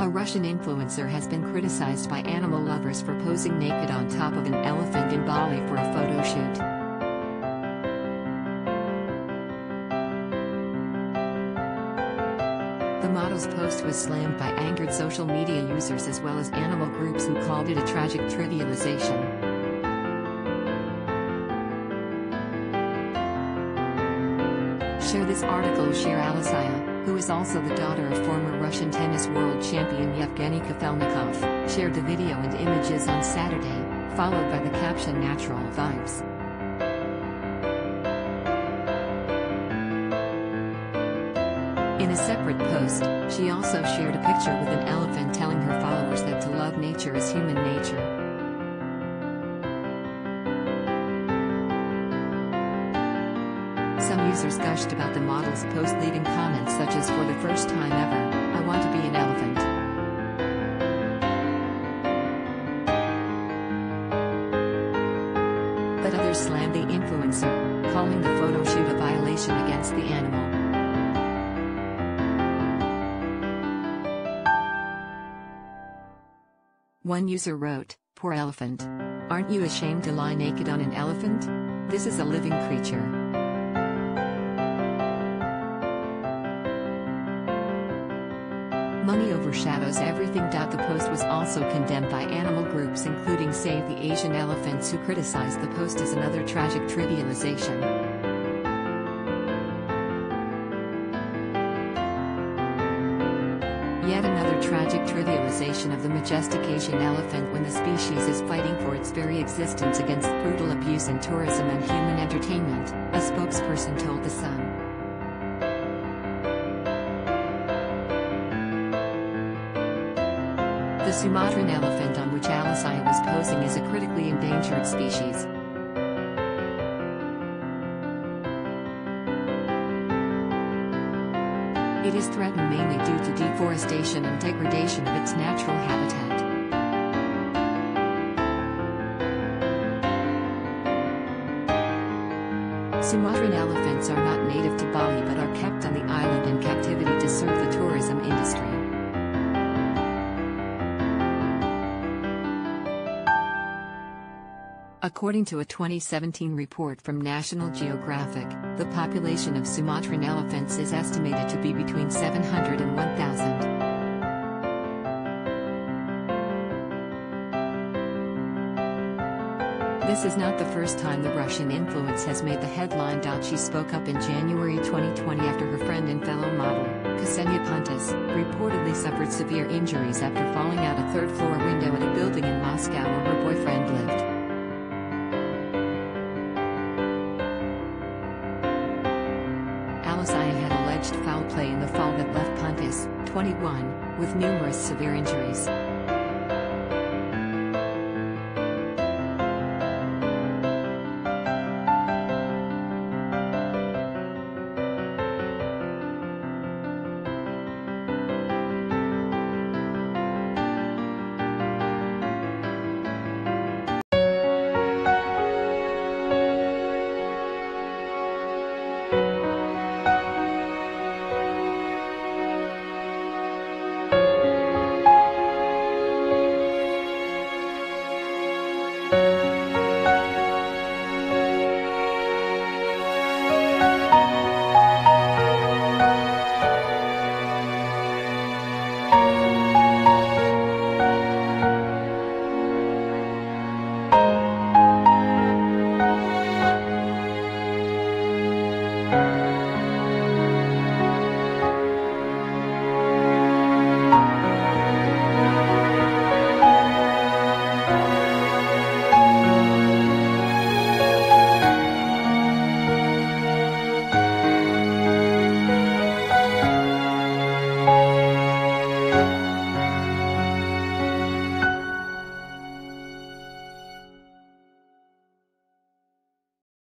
A Russian influencer has been criticized by animal lovers for posing naked on top of an elephant in Bali for a photo shoot. The model's post was slammed by angered social media users as well as animal groups who called it a tragic trivialization. Share this article Share Alesya, who is also the daughter of former Russian tennis world champion Yevgeny Kafelnikov, shared the video and images on Saturday, followed by the caption Natural Vibes. In a separate post, she also shared a picture with an elephant telling her followers that to love nature is human nature. Some users gushed about the model's post leaving comments such as for the first time ever, I want to be an elephant. But others slammed the influencer, calling the photo shoot a violation against the animal. One user wrote, Poor elephant. Aren't you ashamed to lie naked on an elephant? This is a living creature. Money overshadows everything. The post was also condemned by animal groups including Save the Asian Elephants who criticized the post as another tragic trivialization. Yet another tragic trivialization of the majestic Asian elephant when the species is fighting for its very existence against brutal abuse in tourism and human entertainment, a spokesperson told The Sun. The Sumatran elephant on which Alesya was posing is a critically endangered species. It is threatened mainly due to deforestation and degradation of its natural habitat. Sumatran elephants are not native to Bali but are kept on the island in captivity to According to a 2017 report from National Geographic, the population of Sumatran elephants is estimated to be between 700 and 1,000. This is not the first time the Russian influence has made the headline. She spoke up in January 2020 after her friend and fellow model, Ksenia Puntis, reportedly suffered severe injuries after falling out a third floor window at a building in Moscow alleged foul play in the fall that left Puntis, 21, with numerous severe injuries.